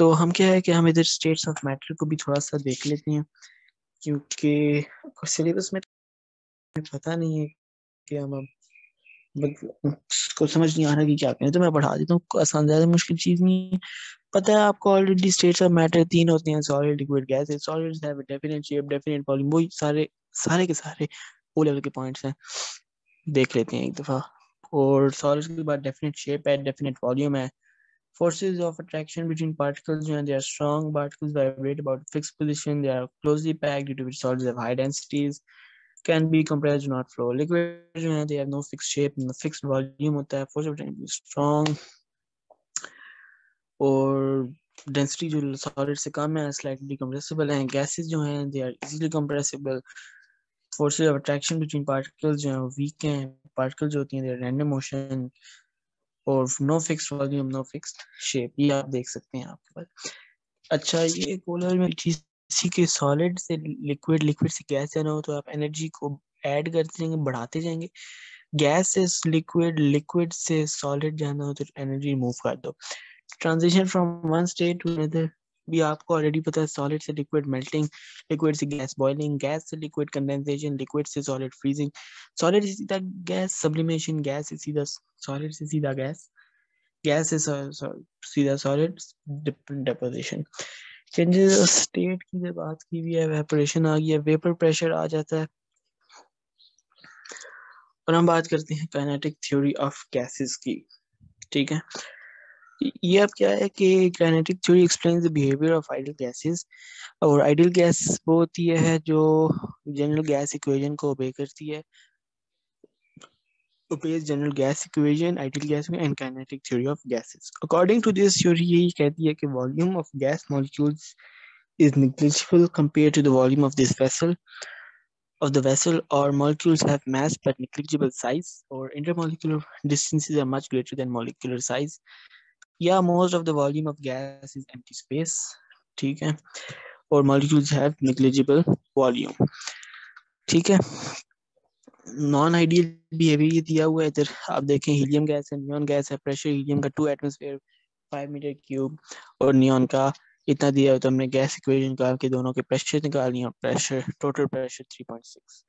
तो हम क्या है कि हम इधर स्टेट्स ऑफ़ मैटर को भी थोड़ा सा देख लेते हैं, क्योंकि सिलेबस में पता नहीं है कि हम अब को समझ नहीं आ रहा कि क्या करें। तो मैं बढ़ा देता हूँ, आसान, ज़्यादा मुश्किल चीज़ नहीं है। पता है आपको ऑलरेडी स्टेट्स ऑफ़ मैटर तीन होते हैं solid liquid gas solids definite shape definite volume वही सारे सारे के सारे ओ लेवल के पॉइंट्स हैं। देख लेते हैं एक दफ़ा। और सॉलिड्स के बाद डेफिनेट शेप है डेफिनेट वॉल्यूम है। Forces of attraction between particles when they are strong particles vibrate about fixed position they are closely packed due to which solids have high densities can be compressed not flow liquid जो है they have no fixed shape no fixed volume होता है force of attraction is strong और density जो solid से कम है slightly compressible है गैसेस जो हैं they are easily compressible forces of attraction between particles जो हैं वीक हैं पार्टिकल्स जो होती हैं दे रैंडम मोशन और no fix volume no fix shape ये आप देख सकते हैं आपके पास अच्छा ये कूलर में किसी के सॉलिड से लिक्विड लिक्विड से गैस जाना हो तो आप एनर्जी को ऐड करते जाएँगे बढ़ाते जाएँगे। गैस से लिक्विड लिक्विड से सॉलिड जाना हो तो एनर्जी मूव कर दो। Transition from one state to another भी आपको ऑलरेडी पता है सॉलिड से लिक्विड मेल्टिंग लिक्विड से गैस बॉइलिंग गैस से लिक्विड कंडेंसेशन लिक्विड से सॉलिड फ्रीजिंग सॉलिड से सीधा गैस सब्लिमेशन गैस से सीधा सॉलिड से सीधा गैस गैस से सीधा solid deposition changes of state की जब बात की हुई है वेपोरेशन आ गया वेपर प्रेशर आ जाता है. और हम बात करते हैं काइनेटिक थ्योरी ऑफ़ गैसेस की. ठीक है? ये अब क्या है कि kinetic theory explain the behaviour of ideal gases और आइडियल गैस वो होती है जो जनरल गैस इक्वेशन को ओबे करती है। Obeys general gas equation ideal gas and kinetic theory of gases according to this theory यही कहती है कि volume of gas molecules is negligible compare to the volume of this vessel of the vessel or molecules have mass but negligible size, or intermolecular distances are much greater than molecular size yeah most of the volume of gas is empty space, ठीक है? और molecules have negligible volume, ठीक है? Non ideal behaviour ये दिया हुआ है इधर। आप देखें हीलियम गैस है नियॉन गैस है प्रेशर हीलियम का two atmosphere five metre cube और नियॉन का इतना दिया तो हमने गैस इक्वेशन का के दोनों के प्रेशर निकाल लिया प्रेशर टोटल प्रेशर 3.6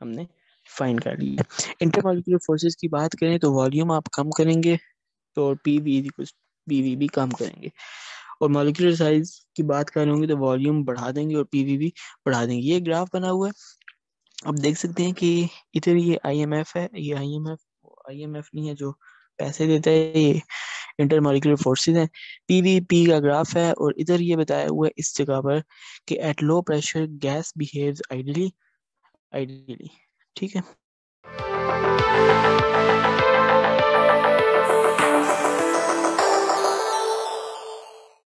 हमने फाइन कर लिया इंटरमोलिकुलर फोर्सेस की बात करें तो वॉल्यूम आप कम करेंगे तो पी वी पीवी भी कम करेंगे। और मोलिकुलर साइज़ की बात कर होंगे तो वॉल्यूम बढ़ा देंगे और पीवी भी बढ़ा देंगे। ये ग्राफ बना हुआ है। आप देख सकते हैं कि इधर ये आईएमएफ है। ये आईएमएफ आईएमएफ नहीं है जो पैसे देता है, ये इंटर मोलिकुलर फोर्सेज हैं। पीवीपी का ग्राफ है और इधर ये बताया हुआ है इस जगह पर कि at low pressure gas behaves ideally ideally ठीक है।